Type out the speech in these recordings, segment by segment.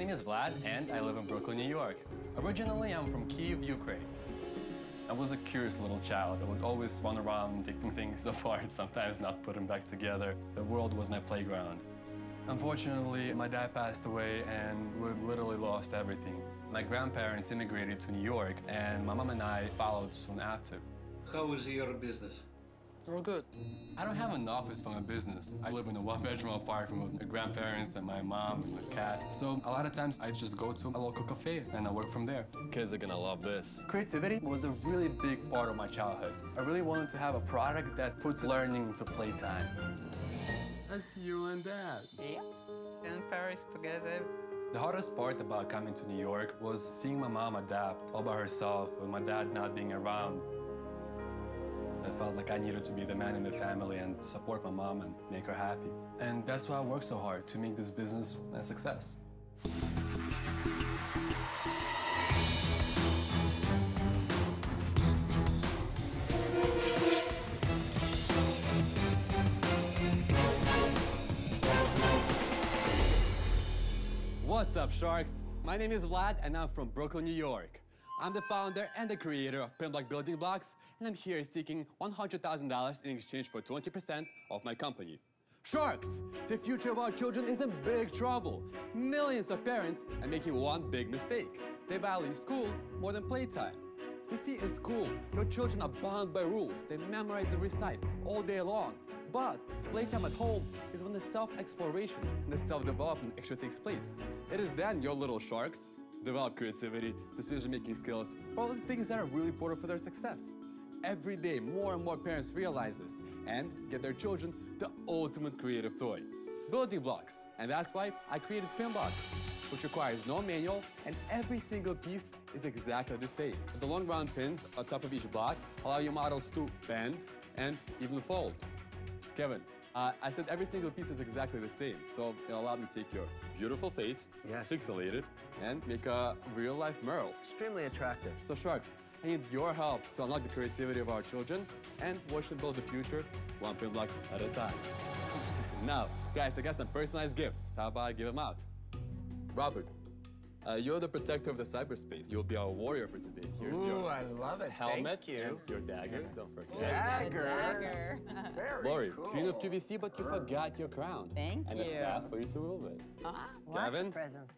name is Vlad, and I live in Brooklyn, New York. Originally, I'm from Kiev, Ukraine. I was a curious little child. I would always run around taking things apart, sometimes not put them back together. The world was my playground. Unfortunately, my dad passed away and we literally lost everything. My grandparents immigrated to New York and my mom and I followed soon after. How is your business? We're good. I don't have an office for my business. I live in a one-bedroom apartment with my grandparents and my mom and my cat. So a lot of times I just go to a local cafe and I work from there. Kids are gonna love this. Creativity was a really big part of my childhood. I really wanted to have a product that puts learning into playtime. That's you and Dad. Yeah. In Paris together. The hardest part about coming to New York was seeing my mom adapt all by herself with my dad not being around. I felt like I needed to be the man in the family and support my mom and make her happy. And that's why I worked so hard to make this business a success. What's up, Sharks? My name is Vlad, and I'm from Brooklyn, New York. I'm the founder and the creator of Pinblock Building Blocks, and I'm here seeking $100,000 in exchange for 20% of my company. Sharks! The future of our children is in big trouble. Millions of parents are making one big mistake. They value school more than playtime. You see, in school, your children are bound by rules. They memorize and recite all day long. But playtime at home is when the self-exploration and the self-development actually takes place. It is then your little sharks develop creativity, decision-making skills, all the things that are really important for their success. Every day, more and more parents realize this and get their children the ultimate creative toy, building blocks. And that's why I created Pinblock, which requires no manual, and every single piece is exactly the same. The long round pins on top of each block allow your models to bend and even fold. Kevin, uh, I said every single piece is exactly the same, so it allowed me to take your beautiful face, Yes. it, and make a real-life Merle. Extremely attractive. So Sharks, I need your help to unlock the creativity of our children and watch them build the future one pin block at a time. now, guys, I got some personalized gifts. How about I give them out? Robert, uh, you're the protector of the cyberspace. You'll be our warrior for today. Here's Ooh, your I love it. helmet Thank you. and your dagger. Don't forget. Dagger. Very Lori, cool. queen of QVC, but you forgot your crown. Thank and a you. staff for you to rule with. Ah, Lots Kevin? of presents.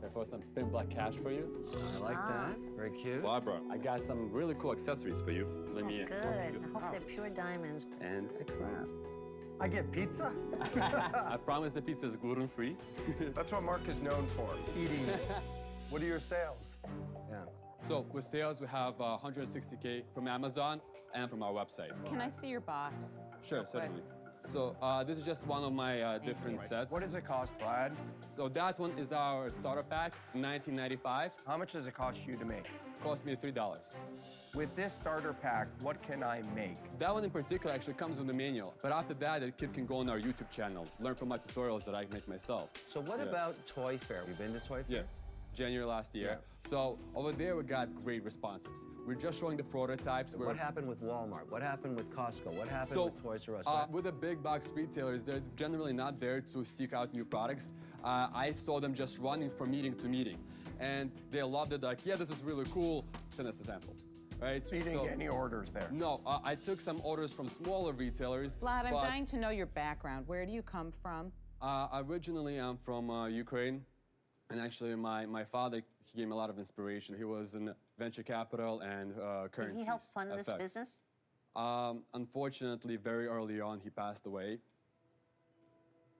Therefore, some Pinblock cash for you. I like that. Very cute. Barbara, I got some really cool accessories for you. Let me. Oh, Good. I hope they're pure diamonds. And a crown. I get pizza? I promise the pizza is gluten-free. That's what Mark is known for, eating. what are your sales? Yeah. So with sales, we have uh, 160K from Amazon and from our website. Can I see your box? Sure, certainly. So uh, this is just one of my uh, different sets. What does it cost, Vlad? So that one is our starter pack, 1995. How much does it cost you to make? Cost me $3. With this starter pack, what can I make? That one in particular actually comes with the manual. But after that, the kid can go on our YouTube channel, learn from my tutorials that I make myself. So what Yeah. about Toy Fair? You been to Toy Fair? Yes, January last year. Yeah. So over there, we got great responses. We're just showing the prototypes. We're- What happened with Walmart? What happened with Costco? What happened So, with Toys R Us? uh, with the big box retailers, they're generally not there to seek out new products. Uh, I saw them just running from meeting to meeting, and they loved it. Like, yeah, this is really cool. Send us a sample, right? So you didn't get any orders there. No, uh, I took some orders from smaller retailers. Vlad, I'm dying to know your background. Where do you come from? Uh, originally, I'm from uh, Ukraine. And actually, my, my father, he gave me a lot of inspiration. He was in venture capital and uh, Did he help fund this business? Um, unfortunately, very early on, he passed away,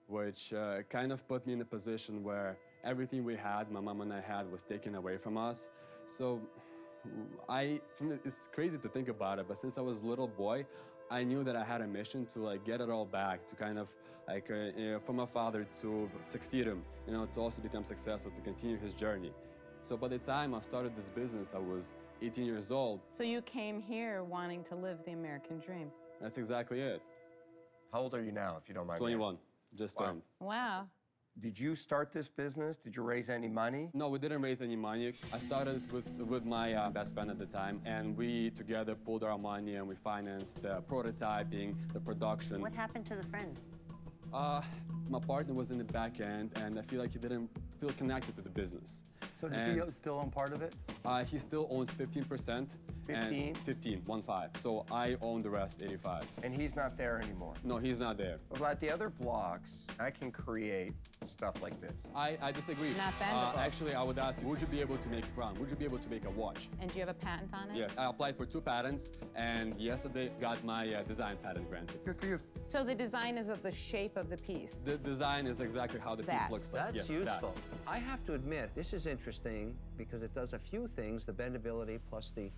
which uh, kind of put me in a position where everything we had, my mom and I had, was taken away from us. So I, it's crazy to think about it, but since I was a little boy, I knew that I had a mission to like get it all back, to kind of like uh, you know, for my father to succeed him, you know, to also become successful, to continue his journey. So by the time I started this business, I was 18 years old. So you came here wanting to live the American dream. That's exactly it. How old are you now, if you don't mind? me 21, just Wow. turned. Wow. Did you start this business? Did you raise any money? No, we didn't raise any money. I started with, with my uh, best friend at the time, and we together pulled our money and we financed the prototyping, the production. What happened to the friend? Uh, my partner was in the back end, and I feel like he didn't feel connected to the business. So does And, he still own part of it? Uh, he still owns 15%. 15? And 15, one five. So I own the rest, 85. And he's not there anymore. No, he's not there. Well, at the other blocks, I can create stuff like this. I, I disagree. Not Uh, bendable. actually, I would ask you, would you be able to make a crown? Would you be able to make a watch? And do you have a patent on it? Yes. I applied for two patents, and yesterday got my uh, design patent granted. Good for you. So the design is of the shape of the piece. The design is exactly how the piece looks like. That's yes, that. useful. I have to admit, this is interesting because it does a few things. The bendability plus the, the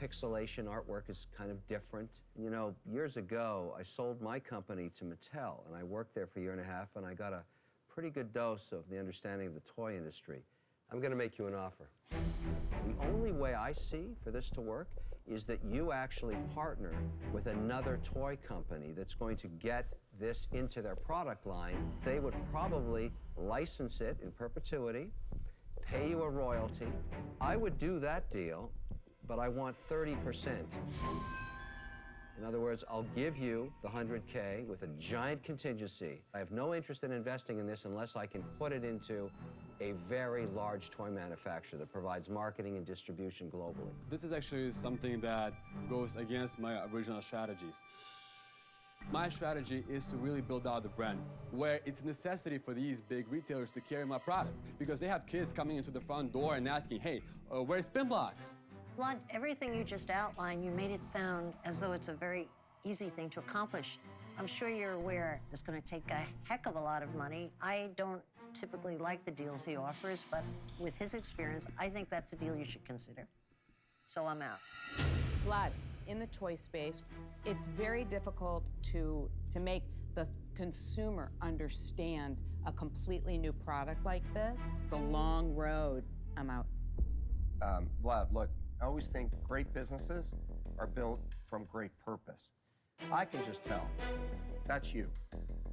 pixelation artwork is kind of different. You know, years ago, I sold my company to Mattel, and I worked there for a year and a half, and I got a pretty good dose of the understanding of the toy industry. I'm going to make you an offer. The only way I see for this to work is that you actually partner with another toy company that's going to get this into their product line. They would probably license it in perpetuity, pay you a royalty. I would do that deal, but I want 30%. In other words, I'll give you the 100K with a giant contingency. I have no interest in investing in this unless I can put it into a very large toy manufacturer that provides marketing and distribution globally. This is actually something that goes against my original strategies. My strategy is to really build out the brand, where it's a necessity for these big retailers to carry my product because they have kids coming into the front door and asking, hey, uh, where's Pinblocks? Vlad, everything you just outlined, you made it sound as though it's a very easy thing to accomplish. I'm sure you're aware it's going to take a heck of a lot of money. I don't typically like the deals he offers, but with his experience, I think that's a deal you should consider. So I'm out. Vlad, in the toy space, it's very difficult to to make the consumer understand a completely new product like this. It's a long road. I'm out. Um, Vlad, look, I always think great businesses are built from great purpose. I can just tell. That's you.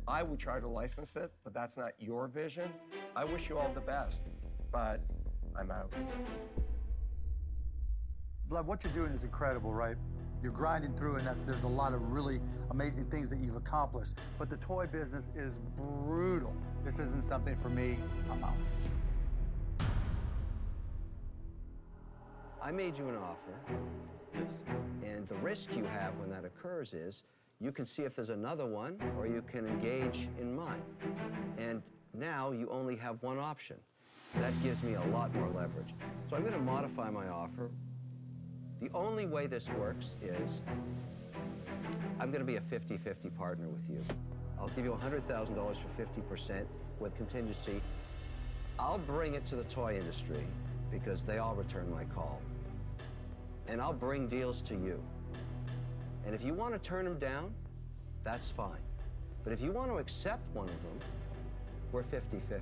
I would try to license it, but that's not your vision. I wish you all the best, but I'm out. Vlad, what you're doing is incredible, right? You're grinding through, and that, there's a lot of really amazing things that you've accomplished. But the toy business is brutal. This isn't something for me. I'm out. I made you an offer, Yes. and the risk you have when that occurs is you can see if there's another one or you can engage in mine. And now you only have one option. That gives me a lot more leverage. So I'm going to modify my offer. The only way this works is I'm going to be a 50 50 partner with you. I'll give you $100,000 for 50% with contingency. I'll bring it to the toy industry because they all return my call. And I'll bring deals to you. And if you want to turn them down, that's fine. But if you want to accept one of them, we're 50 50.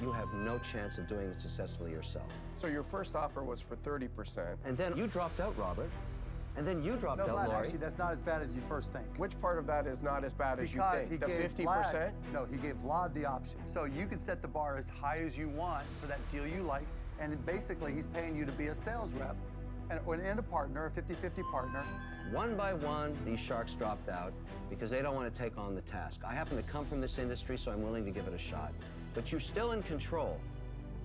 You have no chance of doing it successfully yourself. So your first offer was for 30%. And then you dropped out, Robert. And then you dropped No, out, Vlad, Lori. actually, that's not as bad as you first think. Which part of that is not as bad as Because you he think? gave the 50%? Vlad, no, he gave Vlad the option. So you can set the bar as high as you want for that deal you like, and basically he's paying you to be a sales rep and, and a partner, a 50-50 partner. One by one, these sharks dropped out because they don't want to take on the task. I happen to come from this industry, so I'm willing to give it a shot. But you're still in control.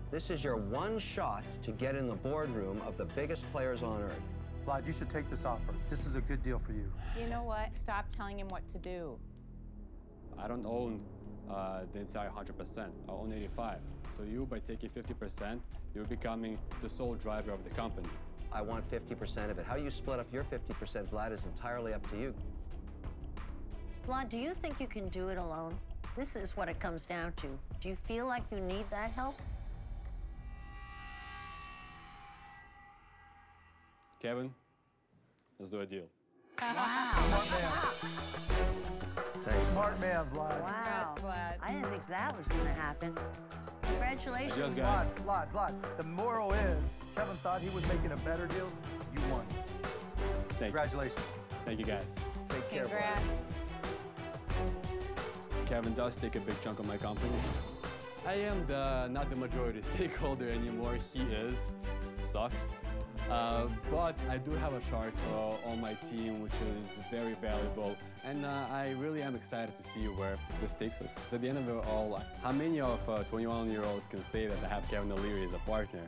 This is your one shot to get in the boardroom of the biggest players on earth. Vlad, you should take this offer. This is a good deal for you. You know what? Stop telling him what to do. I don't own uh, the entire 100%. I own 85. So you, by taking 50%, you're becoming the sole driver of the company. I want 50% of it. How you split up your 50%, Vlad, is entirely up to you. Vlad, do you think you can do it alone? This is what it comes down to. Do you feel like you need that help? Kevin, let's do a deal. Thanks. Smart man, Vlad. Wow. Congrats, Vlad. I didn't think that was going to happen. Congratulations. Adios, Vlad, guys. Vlad, Vlad. The moral is, Kevin thought he was making a better deal. You won. Thank you. Congratulations. Thank you, guys. Take care, Vlad. Congrats. Kevin does take a big chunk of my company. I am the not the majority stakeholder anymore. He is. Sucks. Uh, but I do have a shark uh, on my team, which is very valuable, and uh, I really am excited to see where this takes us. At the end of it all, how many of 21-year-olds can say that they have Kevin O'Leary as a partner?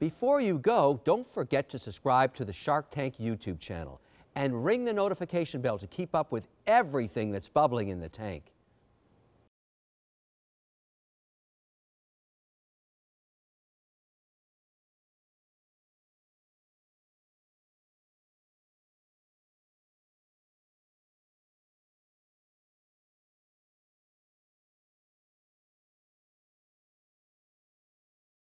Before you go, don't forget to subscribe to the Shark Tank YouTube channel and ring the notification bell to keep up with everything that's bubbling in the tank.